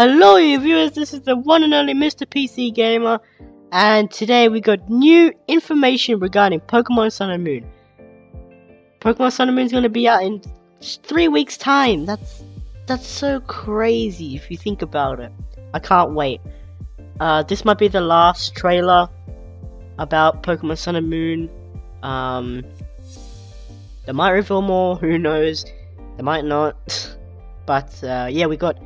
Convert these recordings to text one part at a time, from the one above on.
Hello, viewers. This is the one and only Mr. PC Gamer, and today we got new information regarding Pokemon Sun and Moon. Pokemon Sun and Moon is going to be out in three weeks' time. That's that's so crazy if you think about it. I can't wait. Uh, this might be the last trailer about Pokemon Sun and Moon. Um, they might reveal more. Who knows? They might not. But uh, yeah, we got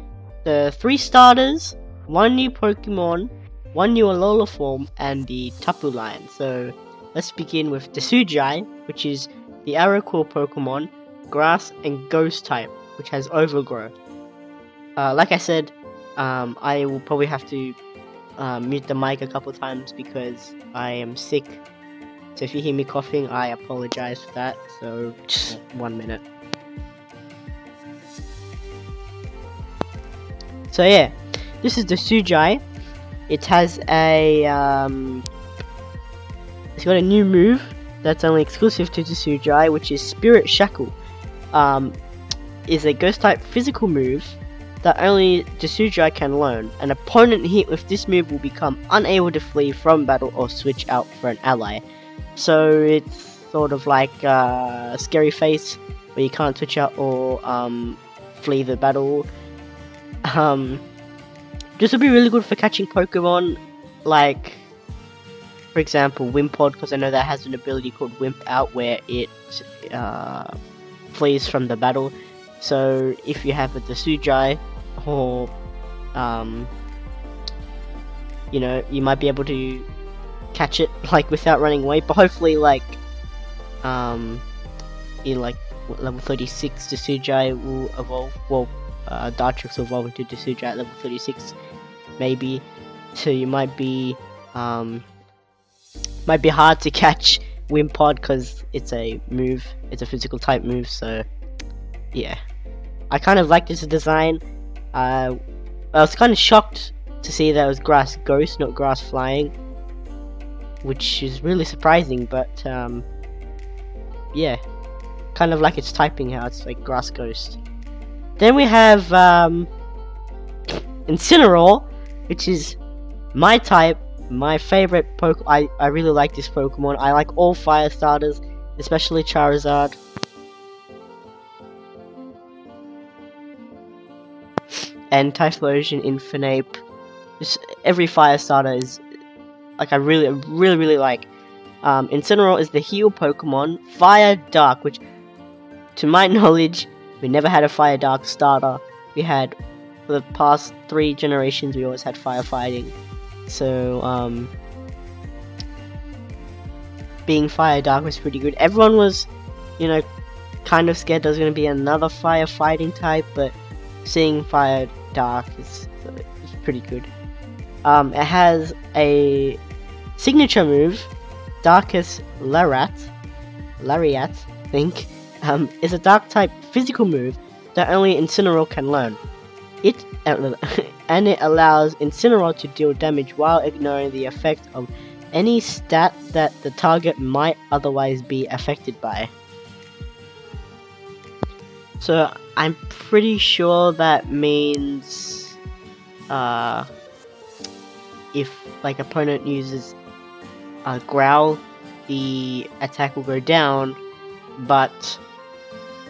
the three starters, one new Pokemon, one new Alola form, and the Tapu line. So let's begin with Decidueye, which is the Arrow Quill Pokemon, Grass and Ghost type, which has Overgrow. Uh, like I said, um, I will probably have to uh, mute the mic a couple times because I am sick. So if you hear me coughing, I apologize for that. So just one minute. So yeah, this is Decidueye. It has a um, it's got a new move that's only exclusive to Decidueye, which is Spirit Shackle. Um, is a ghost type physical move that only Decidueye can learn. An opponent hit with this move will become unable to flee from battle or switch out for an ally. So it's sort of like uh, a scary face where you can't switch out or um, flee the battle um, this would be really good for catching Pokemon, like, for example, Wimpod, because I know that has an ability called Wimp Out where it uh, flees from the battle. So if you have a Decidueye, or um, you know, you might be able to catch it like without running away. But hopefully, like, um, in like level 36, Decidueye will evolve. Well, uh, Dartrix evolve into Decidueye at level 36, maybe. So you might be, um, might be hard to catch Wimpod because it's a move, it's a physical type move, so yeah. I kind of like this design. Uh, I was kind of shocked to see that it was Grass Ghost, not Grass Flying, which is really surprising, but um, yeah. Kind of like its typing how it's like Grass Ghost. Then we have um, Incineroar, which is my type, my favorite Pokemon. I, I really like this Pokemon. I like all fire starters, especially Charizard. And Typhlosion, Infernape. Just every fire starter is like I really, really, really like. Um, Incineroar is the Heel Pokemon. Fire Dark, which, to my knowledge, we never had a Fire Dark starter. We had, for the past three generations, we always had firefighting. So, um, being Fire Dark was pretty good. Everyone was, you know, kind of scared there was going to be another firefighting type, but seeing Fire Dark is, is pretty good. Um, it has a signature move, Darkest Lariat, Lariat, I think, um, is a dark type physical move that only Incineroar can learn. It and it allows Incineroar to deal damage while ignoring the effect of any stat that the target might otherwise be affected by. So I'm pretty sure that means uh, if like opponent uses a growl, the attack will go down, but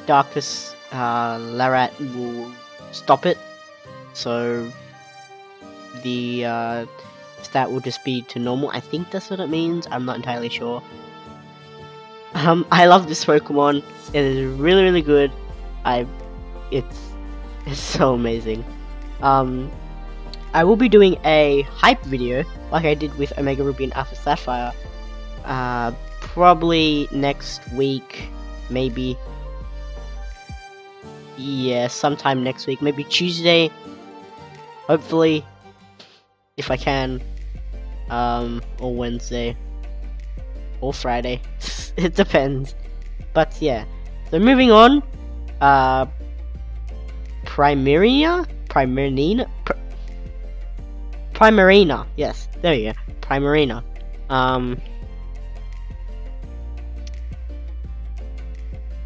Darkest uh, Lariat will stop it. So the uh, stat will just be to normal. I think that's what it means. I'm not entirely sure. Um, I love this Pokemon. It is really, really good. I, it's, it's so amazing. Um, I will be doing a hype video, like I did with Omega Ruby and Alpha Sapphire, uh, probably next week, maybe yeah, sometime next week. Maybe Tuesday. Hopefully. If I can. Um, or Wednesday. Or Friday. it depends. But yeah. So moving on. Uh, Primaria? Primarina? Pr Primarina. Yes, there you go. Primarina. Um,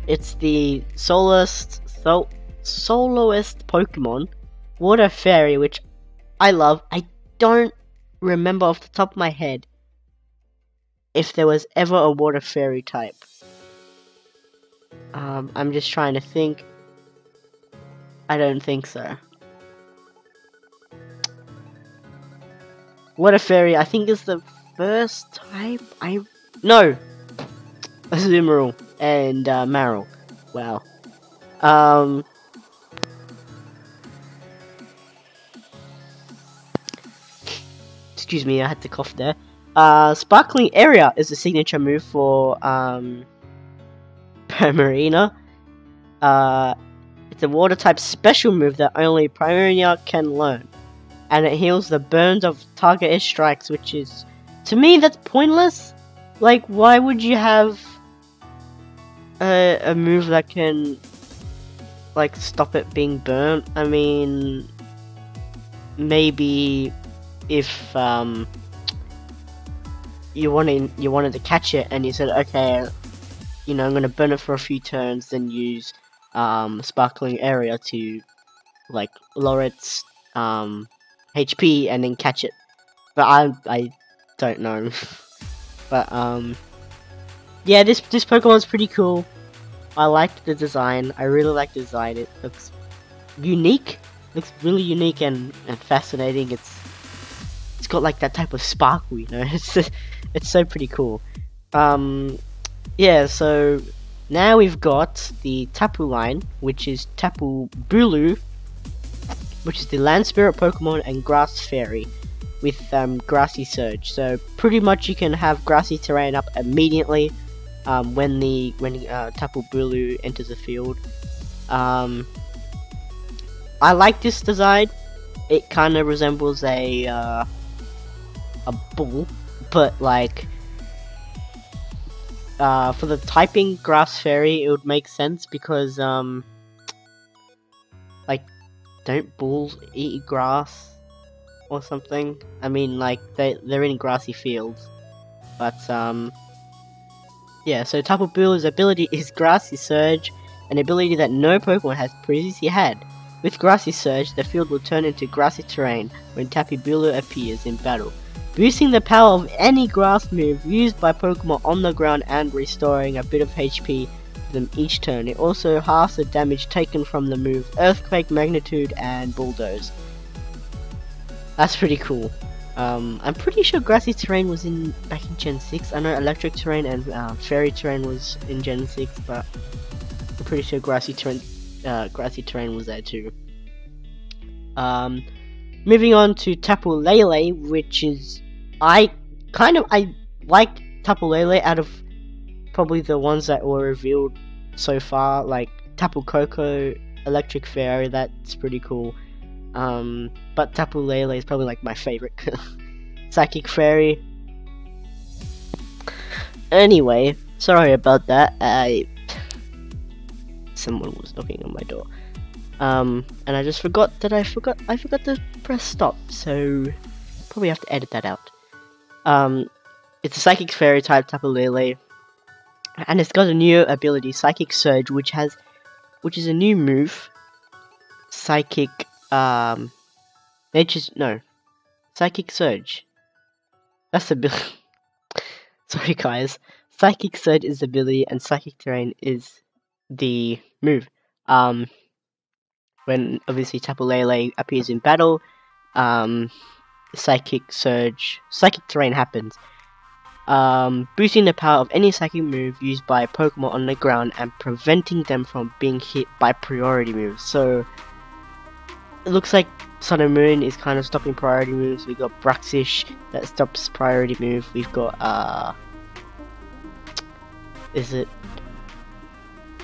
it's the Solist so soloist Pokemon Water Fairy, which I love. I don't remember off the top of my head if there was ever a Water Fairy type. Um, I'm just trying to think. I don't think so. Water Fairy, I think is the first type I... No! Azumarill and uh, Marill. Wow. Um... Excuse me, I had to cough there. Uh, Sparkling Aria is the signature move for um, Primarina. Uh, it's a water type special move that only Primarina can learn. And it heals the burns of targeted strikes, which is, to me, that's pointless. Like, why would you have a, a move that can, like, stop it being burnt? I mean, maybe if, um, you wanted you wanted to catch it and you said okay you know I'm gonna burn it for a few turns then use um, sparkling aria to like lower its um, HP and then catch it. But I I don't know. But um yeah this this Pokemon's pretty cool I liked the design. I really like the design. It looks unique. Looks really unique and, and fascinating. It's it's got like that type of sparkle you know? It's it's so pretty cool. Um, yeah, so now we've got the Tapu line, which is Tapu Bulu, which is the Land Spirit Pokemon and Grass Fairy with um, Grassy Surge. So pretty much you can have Grassy terrain up immediately um, when the when uh, Tapu Bulu enters the field. Um, I like this design. It kind of resembles a uh, a bull but like uh, for the typing grass fairy it would make sense because um like don't bulls eat grass or something I mean like they they're in grassy fields but um yeah so Tapu Bulu's ability is Grassy Surge an ability that no Pokemon has previously had with Grassy Surge the field will turn into grassy terrain when Tapu Bulu appears in battle boosting the power of any grass move used by Pokemon on the ground and restoring a bit of HP to them each turn. It also halves the damage taken from the move Earthquake, Magnitude, and Bulldoze. That's pretty cool. Um, I'm pretty sure Grassy Terrain was in back in Gen 6. I know Electric Terrain and uh, Fairy Terrain was in Gen 6, but I'm pretty sure Grassy Terrain, uh, Grassy Terrain was there too. Um, moving on to Tapu Lele, which is I kind of I like Tapu Lele out of probably the ones that were revealed so far, like Tapu Koko, Electric Fairy, that's pretty cool. Um, but Tapu Lele is probably like my favorite. Psychic Fairy. Anyway, sorry about that. I someone was knocking on my door. Um, and I just forgot that I forgot I forgot to press stop, so probably have to edit that out. Um, it's a Psychic Fairy type Tapu Lele, and it's got a new ability, Psychic Surge, which has, which is a new move. Psychic, um, nature's no, Psychic Surge. That's the ability. Sorry, guys. Psychic Surge is the ability, and Psychic Terrain is the move. Um, when obviously Tapu Lele appears in battle, um, Psychic Surge, Psychic Terrain happens, um, boosting the power of any psychic move used by Pokemon on the ground and preventing them from being hit by priority moves. So, it looks like Sun and Moon is kind of stopping priority moves. We've got Bruxish that stops priority move. We've got, uh, is it,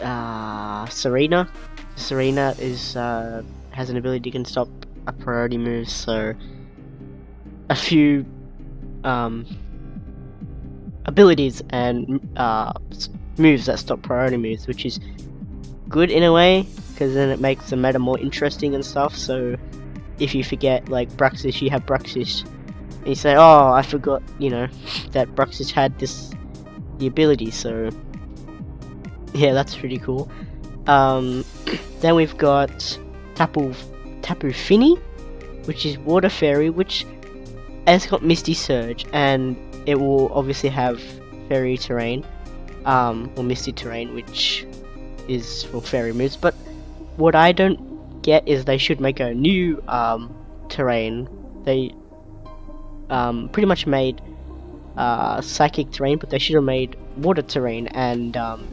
uh, Tsareena? Tsareena is, uh, has an ability that can stop a priority move, so a few um, abilities and uh, moves that stop priority moves, which is good in a way, because then it makes the meta more interesting and stuff. So if you forget, like Bruxish, you have Bruxish, and you say, "Oh, I forgot," you know, that Bruxish had this the ability. So yeah, that's pretty cool. Um, then we've got Tapu Tapu Fini, which is Water Fairy, which has got Misty Surge, and it will obviously have Fairy Terrain, um, or Misty Terrain, which is for Fairy moves. But what I don't get is they should make a new um, terrain. They um, pretty much made uh, Psychic Terrain, but they should have made Water Terrain, and um,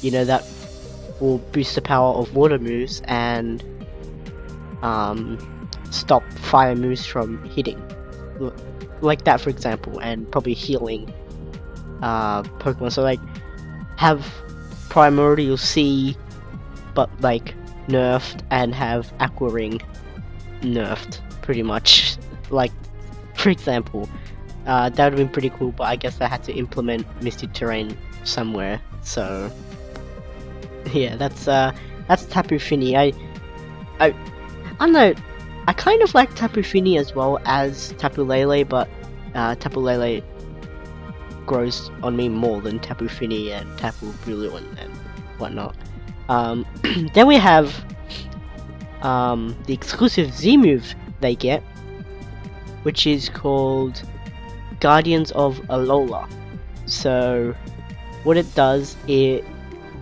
you know that will boost the power of water moves and um, stop fire moves from hitting. Like that, for example, and probably healing uh, Pokemon. So, like, have Primordial Sea, but like nerfed, and have Aqua Ring nerfed, pretty much. like, for example, uh, that would have been pretty cool, but I guess I had to implement Misty Terrain somewhere, so yeah, that's uh, that's Tapu Fini. I, I, I don't know. I kind of like Tapu Fini as well as Tapu Lele, but uh, Tapu Lele grows on me more than Tapu Fini and Tapu Bulu and whatnot. Um, then we have um, the exclusive Z move they get, which is called Guardians of Alola. So, what it does, it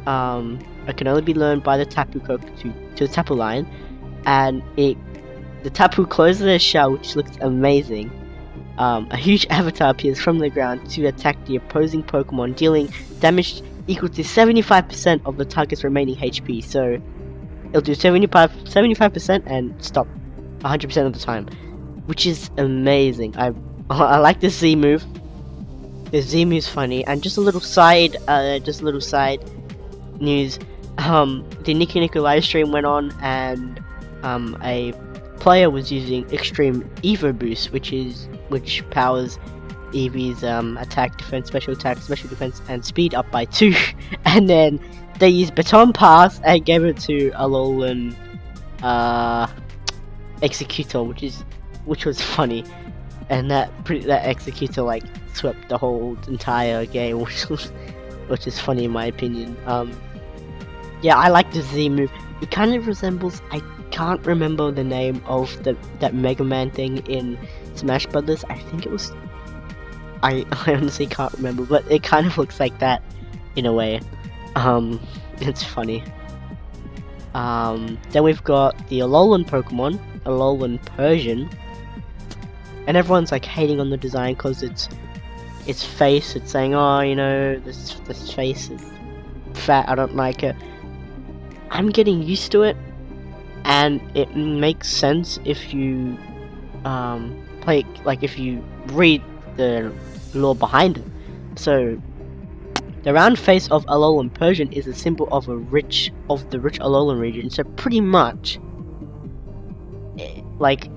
um, it can only be learned by the Tapu Cook to, to the Tapu line, and it the Tapu closes their shell, which looks amazing. Um, a huge avatar appears from the ground to attack the opposing Pokemon, dealing damage equal to 75% of the target's remaining HP. So it'll do 75 75% and stop 100% of the time, which is amazing. I I like the Z move. The Z move's funny, and just a little side, uh, just a little side news um, the Nico Nico live stream went on, and um, a player was using Extreme Evo Boost, which is which powers Eevee's um, attack, defense, special attack, special defense, and speed up by two. and then they used Baton Pass and gave it to Alolan uh, Exeggutor, which is which was funny. And that that Exeggutor like swept the whole entire game, which was which is funny in my opinion. Um, yeah, I like the Z move. It kind of resembles. I can't remember the name of the that Mega Man thing in Smash Brothers. I think it was. I I honestly can't remember, but it kind of looks like that in a way. Um, it's funny. Um, then we've got the Alolan Pokemon, Alolan Persian, and everyone's like hating on the design because it's its face. It's saying, oh, you know, this this face is fat. I don't like it. I'm getting used to it, and it makes sense if you um, play like if you read the law behind it. So the round face of Alolan Persian is a symbol of a rich of the rich Alolan region. So pretty much, eh, like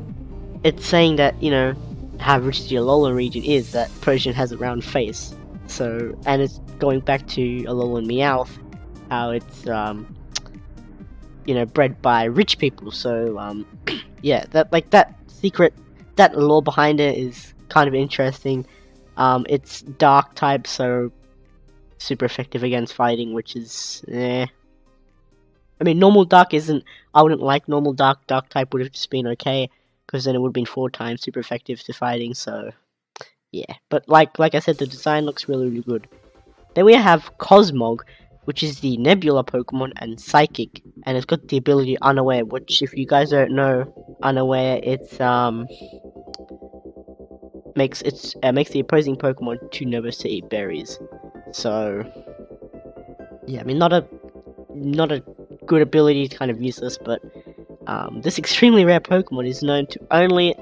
it's saying that you know how rich the Alolan region is. That Persian has a round face. So and it's going back to Alolan Meowth, how it's um, you know bred by rich people. So um, yeah, that like that secret, that law behind it is kind of interesting. Um, it's dark type, so super effective against fighting, which is eh. I mean, normal dark isn't. I wouldn't like normal dark. Dark type would have just been okay, because then it would have been four times super effective to fighting. So, yeah. But like like I said, the design looks really really good. Then we have Cosmog, which is the Nebula Pokemon, and Psychic, and it's got the ability Unaware, which, if you guys don't know, Unaware, it's um makes it's uh, makes the opposing Pokemon too nervous to eat berries. So, yeah, I mean, not a not a good ability kind of useless. but um, this extremely rare Pokemon is known to only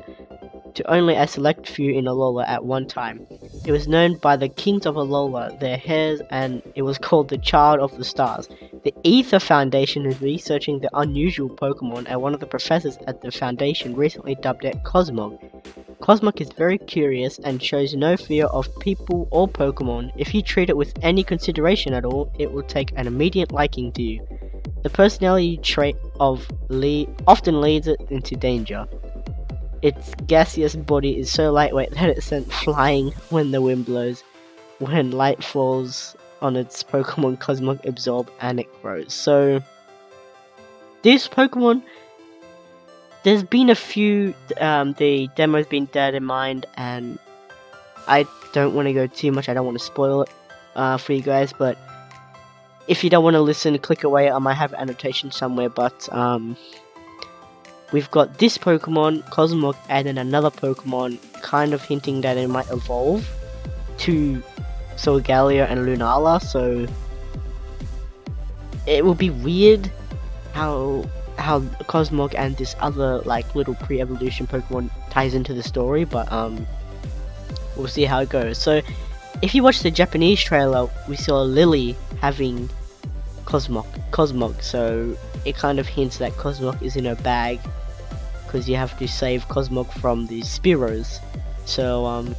to only a select few in Alola at one time. It was known by the kings of Alola, their heirs, and it was called the Child of the Stars. The Aether Foundation is researching the unusual Pokemon, and one of the professors at the foundation recently dubbed it Cosmog. Cosmog is very curious and shows no fear of people or Pokemon. If you treat it with any consideration at all, it will take an immediate liking to you. The personality trait of Lee often leads it into danger. Its gaseous body is so lightweight that it's sent flying when the wind blows. When light falls on its Pokemon, Cosmog absorbs and it grows. So, this Pokemon there's been a few, um, the demo's been dead in mind, and I don't want to go too much, I don't want to spoil it uh, for you guys, but if you don't want to listen, click away, I might have annotation somewhere, but, um, we've got this Pokemon, Cosmog, and then another Pokemon, kind of hinting that it might evolve to Solgaleo and Lunala, so it will be weird how how Cosmog and this other like little pre-evolution Pokemon ties into the story, but um, we'll see how it goes. So, if you watch the Japanese trailer, we saw Lillie having Cosmog, Cosmog, so it kind of hints that Cosmog is in her bag because you have to save Cosmog from the Spearows. So um,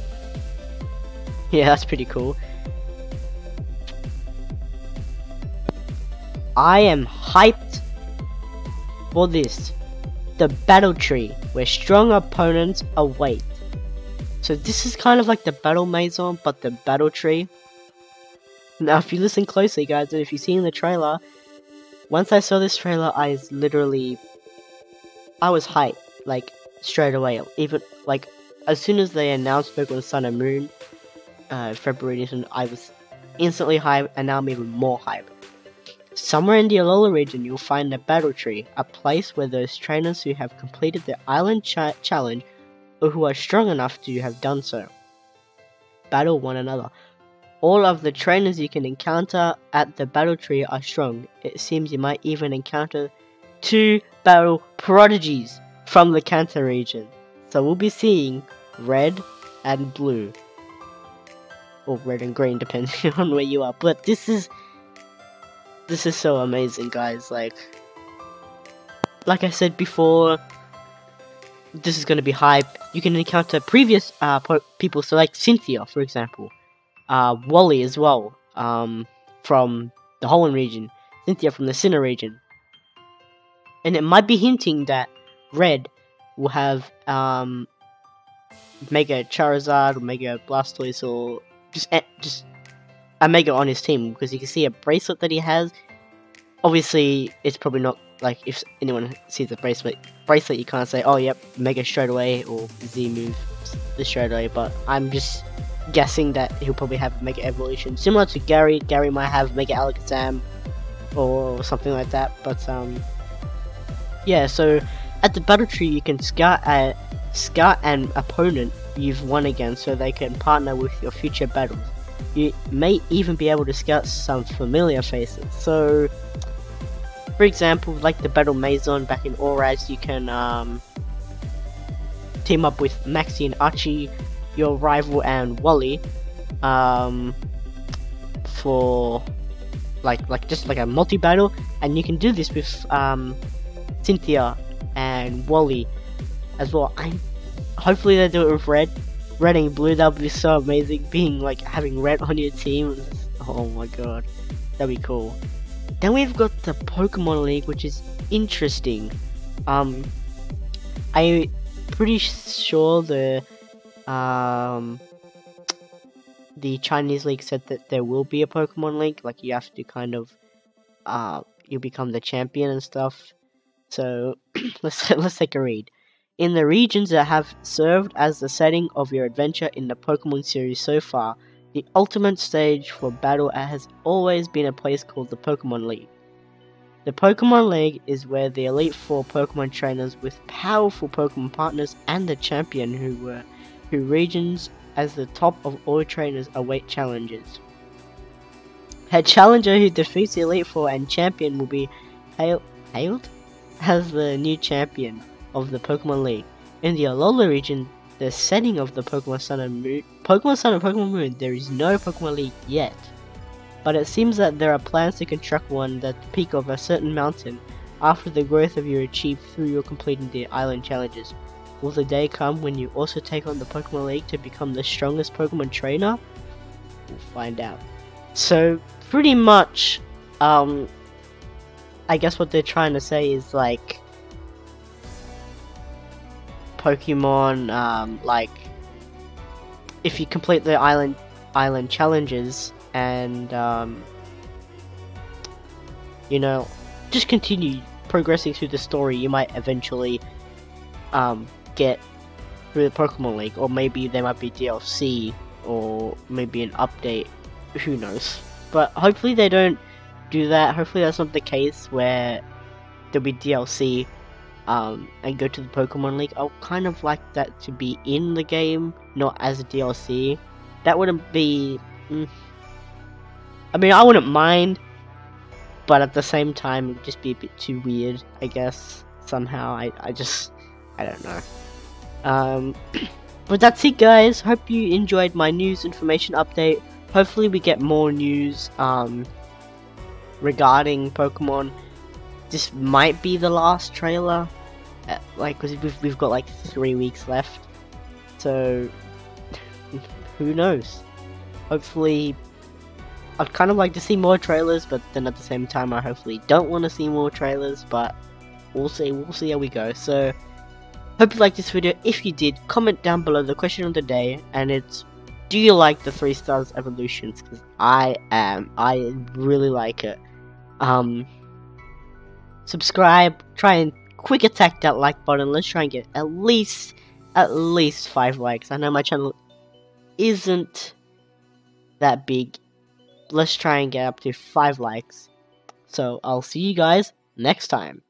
yeah, that's pretty cool. I am hyped for this. The Battle Tree, where strong opponents await. So this is kind of like the Battle Maison, but the Battle Tree. Now, if you listen closely, guys, and if you've seen the trailer, once I saw this trailer, I was literally, I was hyped, like, straight away. Even, like, as soon as they announced Pokemon Sun and Moon, uh, February edition, I was instantly hyped, and now I'm even more hyped. Somewhere in the Alola region, you'll find a battle tree, a place where those trainers who have completed the island cha challenge or who are strong enough to have done so battle one another. All of the trainers you can encounter at the battle tree are strong. It seems you might even encounter two battle prodigies from the Kanto region. So we'll be seeing red and blue. Or red and green depending on where you are. But this is this is so amazing, guys. Like, like I said before, this is gonna be hype. You can encounter previous uh, people, so like Cynthia, for example, uh, Wally as well, um, from the Hoenn region, Cynthia from the Sinnoh region, and it might be hinting that Red will have um, Mega Charizard or Mega Blastoise or just just a Mega on his team because you can see a bracelet that he has. Obviously, it's probably not like if anyone sees the bracelet, bracelet you can't say, oh yep, Mega straight away or Z move straight away. But I'm just guessing that he'll probably have Mega Evolution similar to Gary. Gary might have Mega Alakazam or something like that. But um, yeah. So at the battle tree, you can scout a scout an opponent you've won against, so they can partner with your future battles. You may even be able to scout some familiar faces. So, for example, like the Battle Maison back in ORAS, you can um, team up with Maxie and Archie, your rival, and Wally, um, for like like just like a multi battle, and you can do this with um, Cynthia and Wally as well. I'm hopefully they do it with Red red and blue, that would be so amazing. Being like having red on your team. Oh my god. That'd be cool. Then we've got the Pokemon League, which is interesting. Um, I'm pretty sure the um the Chinese league said that there will be a Pokemon League. Like you have to kind of uh you become the champion and stuff. So let's let's take a read in the regions that have served as the setting of your adventure in the Pokemon series so far, the ultimate stage for battle has always been a place called the Pokemon League. The Pokemon League is where the Elite Four Pokemon trainers with powerful Pokemon partners and the champion who were who regions as the top of all trainers await challenges. A challenger who defeats the Elite Four and champion will be hail hailed as the new champion of the Pokemon League. In the Alola region, the setting of the Pokemon Sun and Moon, Pokemon Sun and Pokemon Moon, there is no Pokemon League yet. But it seems that there are plans to construct one at the peak of a certain mountain after the growth of you achieved through your completing the island challenges. Will the day come when you also take on the Pokemon League to become the strongest Pokemon trainer? We'll find out. So, pretty much, um, I guess what they're trying to say is like, Pokemon, um, like if you complete the island island challenges and um, you know just continue progressing through the story, you might eventually um, get through the Pokemon League, or maybe there might be DLC, or maybe an update. Who knows? But hopefully they don't do that. Hopefully that's not the case where there'll be DLC um, and go to the Pokemon League. I'll kind of like that to be in the game, not as a DLC. That wouldn't be. Mm, I mean, I wouldn't mind, but at the same time, it'd just be a bit too weird, I guess. Somehow, I, I just. I don't know. Um, but that's it, guys. Hope you enjoyed my news information update. Hopefully, we get more news um, regarding Pokemon. This might be the last trailer, uh, like, because we've, we've got like three weeks left. So, who knows? Hopefully, I'd kind of like to see more trailers, but then at the same time, I hopefully don't want to see more trailers. But we'll see. We'll see how we go. So, hope you liked this video. If you did, comment down below the question of the day, and it's do you like the three stars evolutions? Because I am. I really like it. Um, subscribe. Try and quick attack that like button. Let's try and get at least at least five likes. I know my channel isn't that big. Let's try and get up to five likes. So I'll see you guys next time.